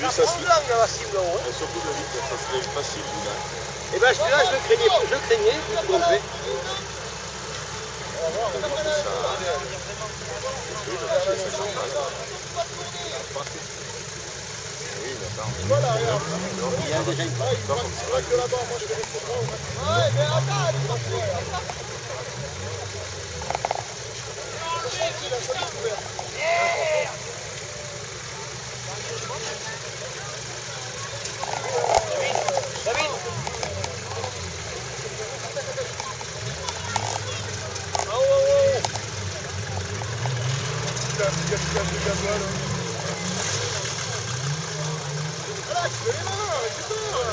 Lui, ça se la cible hein. Et surtout le vide, ça facile, lui, là. Et ben celui-là, je le craignais, je le craignais, je me. Il y a déjà une. Par Agora. Caraca, não, não, não.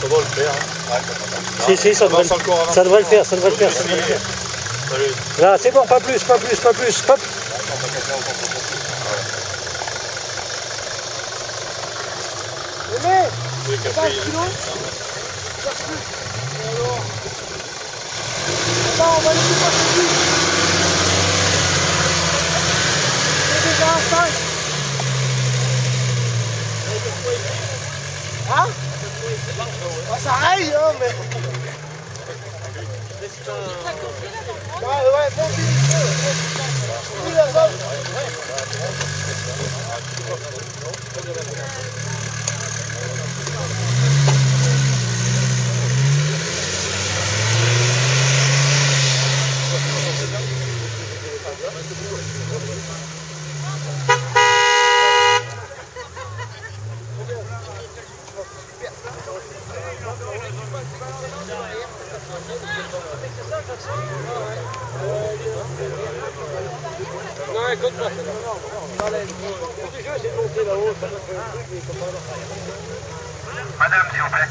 Ça doit le faire. Hein. Si, si, ça devrait, le faire, ça devrait le faire. Là, c'est bon, pas plus, pas plus, pas plus, pas Sai, homem! Vai, vai, vai, vai, vai. Ngay cả Madame, s'il vous plaît.